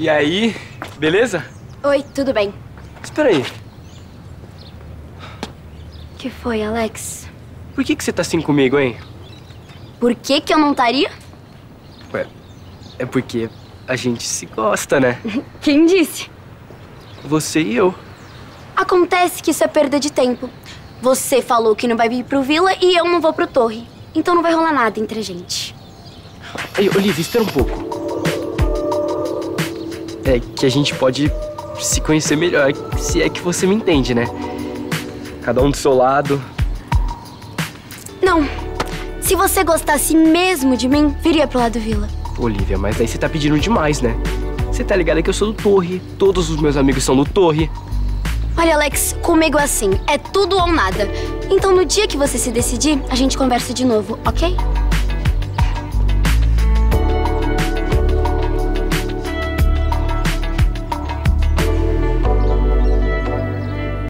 E aí, beleza? Oi, tudo bem? Espera aí. O que foi, Alex? Por que, que você tá assim comigo, hein? Por que que eu não estaria? Ué, é porque a gente se gosta, né? Quem disse? Você e eu. Acontece que isso é perda de tempo. Você falou que não vai vir pro Vila e eu não vou pro Torre. Então não vai rolar nada entre a gente. Ei, Olivia, espera um pouco. É que a gente pode se conhecer melhor, se é que você me entende, né? Cada um do seu lado. Não. Se você gostasse mesmo de mim, viria pro lado do Vila. Olivia, mas aí você tá pedindo demais, né? Você tá ligada que eu sou do Torre, todos os meus amigos são do Torre. Olha, Alex, comigo é assim, é tudo ou nada. Então no dia que você se decidir, a gente conversa de novo, ok?